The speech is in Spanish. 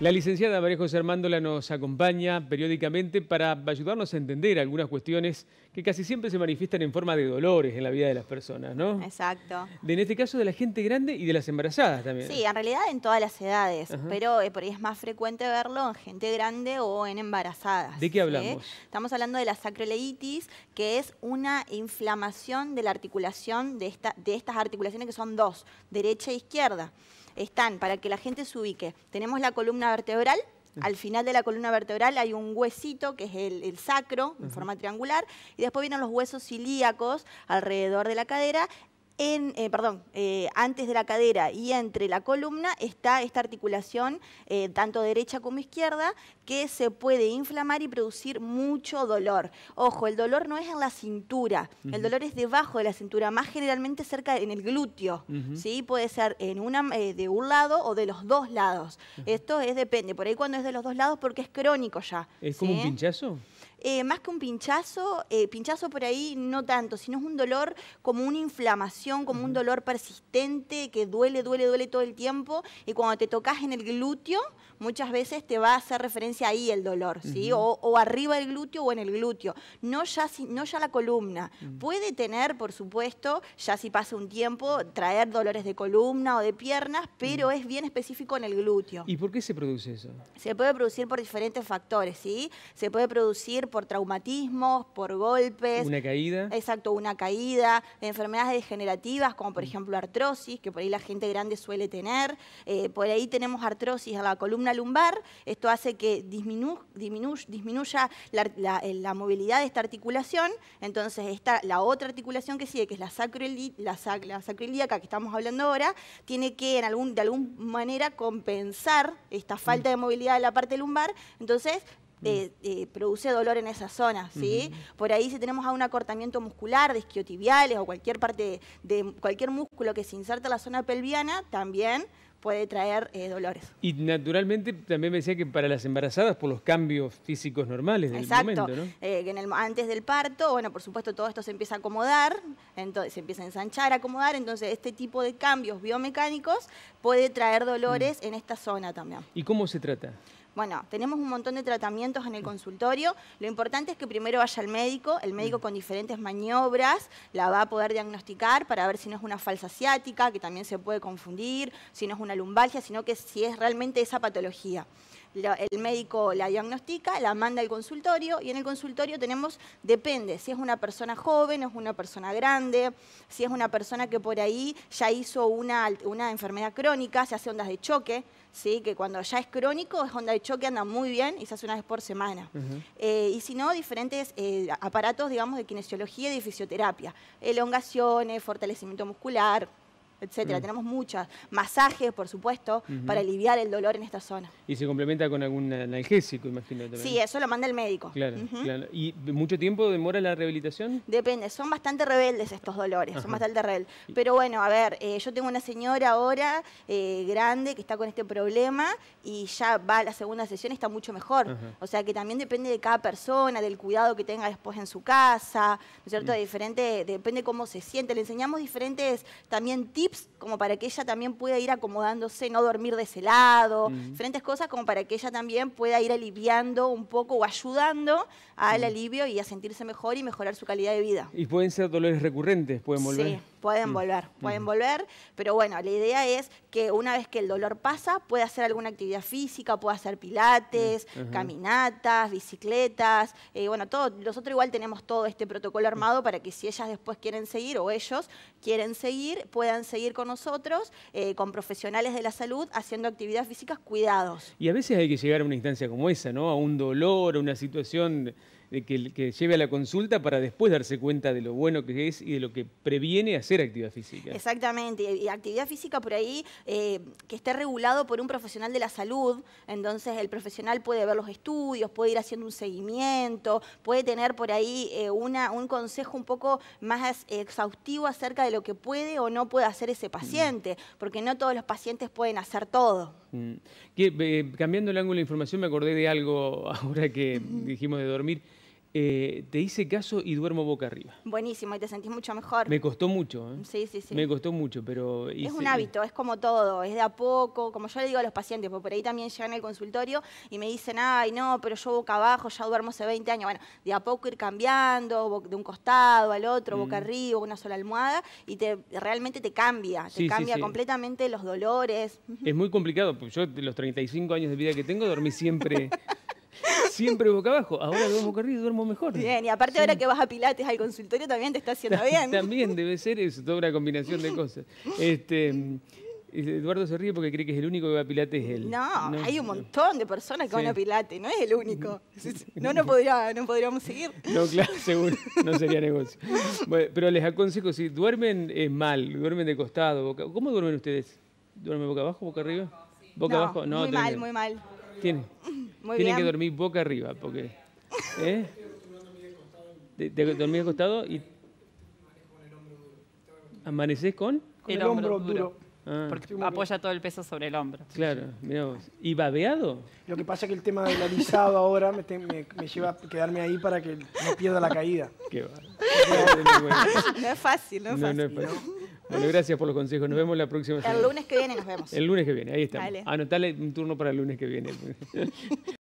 La licenciada María José Armándola nos acompaña periódicamente para ayudarnos a entender algunas cuestiones que casi siempre se manifiestan en forma de dolores en la vida de las personas, ¿no? Exacto. De, en este caso de la gente grande y de las embarazadas también. Sí, en realidad en todas las edades, pero eh, por ahí es más frecuente verlo en gente grande o en embarazadas. ¿De qué hablamos? Estamos hablando de la sacroleitis, que es una inflamación de la articulación de, esta, de estas articulaciones que son dos, derecha e izquierda están, para que la gente se ubique, tenemos la columna vertebral, al final de la columna vertebral hay un huesito que es el, sacro, en forma triangular, y después vienen los huesos ilíacos alrededor de la cadera en, eh, perdón, eh, antes de la cadera y entre la columna está esta articulación, eh, tanto derecha como izquierda, que se puede inflamar y producir mucho dolor. Ojo, el dolor no es en la cintura, el dolor es debajo de la cintura, más generalmente cerca en el glúteo, ¿sí? Puede ser en una, de un lado o de los dos lados. Esto es depende, por ahí cuando es de los dos lados porque es crónico ya. ¿Es como un pinchazo? Eh, más que un pinchazo, eh, pinchazo por ahí no tanto, sino es un dolor como una inflamación, como un dolor persistente que duele, duele, duele todo el tiempo y cuando te tocas en el glúteo, muchas veces te va a hacer referencia ahí el dolor, ¿sí? o, arriba del glúteo o en el glúteo, no ya, no ya la columna. Puede tener, por supuesto, ya si pasa un tiempo, traer dolores de columna o de piernas, pero es bien específico en el glúteo. ¿Y por qué se produce eso? Se puede producir por diferentes factores, ¿sí? Se puede producir por traumatismos, por golpes. ¿Una caída? Exacto, una caída, enfermedades degenerativas como por mm. ejemplo artrosis, que por ahí la gente grande suele tener. Eh, por ahí tenemos artrosis en la columna lumbar, esto hace que disminuya eh, la, movilidad de esta articulación, entonces esta, la otra articulación que sigue, que es la, la, sacroiliaca que estamos hablando ahora, tiene que en algún, de alguna manera compensar esta falta de movilidad de la parte lumbar, entonces eh, eh, produce dolor en esa zona, ¿sí? Por ahí si tenemos a un acortamiento muscular de isquiotibiales o cualquier parte de, cualquier músculo que se inserta en la zona pelviana, también puede traer eh, dolores. Y naturalmente también me decía que para las embarazadas por los cambios físicos normales del momento, ¿no? Eh, que en el, antes del parto, bueno, por supuesto todo esto se empieza a acomodar, entonces se empieza a ensanchar, a acomodar, entonces este tipo de cambios biomecánicos puede traer dolores mm. en esta zona también. ¿Y cómo se trata? Bueno, tenemos un montón de tratamientos en el consultorio. Lo importante es que primero vaya al médico. El médico mm. con diferentes maniobras la va a poder diagnosticar para ver si no es una falsa asiática, que también se puede confundir, si no es una lumbalgia, sino que si es realmente esa patología el médico la diagnostica, la manda al consultorio y en el consultorio tenemos, depende, si es una persona joven, es una persona grande, si es una persona que por ahí ya hizo una, una enfermedad crónica, se hace ondas de choque, ¿sí? que cuando ya es crónico, es onda de choque, anda muy bien y se hace una vez por semana. Eh, y si no, diferentes eh, aparatos, digamos, de kinesiología y de fisioterapia, elongaciones, fortalecimiento muscular, etcétera. Mm. Tenemos muchas. Masajes, por supuesto, para aliviar el dolor en esta zona. Y se complementa con algún analgésico, imagino también. Sí, eso lo manda el médico. Claro, claro. ¿Y mucho tiempo demora la rehabilitación? Depende, son bastante rebeldes estos dolores, son bastante rebeldes. Pero bueno, a ver, eh, yo tengo una señora ahora eh, grande que está con este problema y ya va a la segunda sesión y está mucho mejor. O sea que también depende de cada persona, del cuidado que tenga después en su casa, ¿no es cierto? Diferente, depende cómo se siente. Le enseñamos diferentes también tips como para que ella también pueda ir acomodándose, no dormir de ese lado, diferentes cosas como para que ella también pueda ir aliviando un poco o ayudando al alivio y a sentirse mejor y mejorar su calidad de vida. ¿Y pueden ser dolores recurrentes? ¿Pueden volver? Sí, pueden volver, pueden volver, pero bueno, la idea es que una vez que el dolor pasa, pueda hacer alguna actividad física, pueda hacer pilates, caminatas, bicicletas, eh, bueno, todo, nosotros igual tenemos todo este protocolo armado para que si ellas después quieren seguir o ellos quieren seguir, puedan seguir ir con nosotros, eh, con profesionales de la salud, haciendo actividades físicas cuidados. Y a veces hay que llegar a una instancia como esa, ¿no? A un dolor, a una situación de que, que, lleve a la consulta para después darse cuenta de lo bueno que es y de lo que previene hacer actividad física. Exactamente, y actividad física por ahí eh, que esté regulado por un profesional de la salud, entonces el profesional puede ver los estudios, puede ir haciendo un seguimiento, puede tener por ahí eh, una, un consejo un poco más exhaustivo acerca de lo que puede o no puede hacer ese paciente, porque no todos los pacientes pueden hacer todo. Mm. Eh, cambiando el ángulo de información me acordé de algo ahora que dijimos de dormir. Eh, te hice caso y duermo boca arriba. Buenísimo, y te sentís mucho mejor. Me costó mucho, ¿eh? Sí, sí, sí. Me costó mucho, pero... Es un hábito, es como todo, es de a poco, como yo le digo a los pacientes, porque por ahí también llegan al consultorio y me dicen, ay, no, pero yo boca abajo, ya duermo hace 20 años. Bueno, de a poco ir cambiando, de un costado al otro, boca mm. arriba, una sola almohada, y te, realmente te cambia, te cambia completamente los dolores. Es muy complicado, porque yo de los 35 años de vida que tengo dormí siempre siempre boca abajo. Ahora duermo boca arriba duermo mejor. Bien, y aparte ahora que vas a Pilates al consultorio también te está haciendo bien. También debe ser eso, toda una combinación de cosas. Este, Eduardo se ríe porque cree que es el único que va a Pilates él. No, hay un montón de personas que van a Pilates, no es el único. No, no, podría, no podríamos seguir. No, claro, seguro, no sería negocio. pero les aconsejo, si duermen mal, duermen de costado, boca, ¿cómo duermen ustedes? ¿Duermen boca abajo, boca arriba? ¿Boca abajo? No, muy mal, muy mal. Tienen, tienen que dormir boca arriba, porque... ¿eh? ¿Te, dormís acostado y... ¿Amaneces con? el, hombro, duro. Ah. Porque apoya todo el peso sobre el hombro. Claro, mira ¿Y babeado? Lo que pasa es que el tema del alisado ahora me, lleva a quedarme ahí para que no pierda la caída. Qué no es fácil, no es fácil. Bueno, gracias por los consejos. Nos vemos la próxima semana. El lunes que viene nos vemos. El lunes que viene, ahí está. Anotale un turno para el lunes que viene.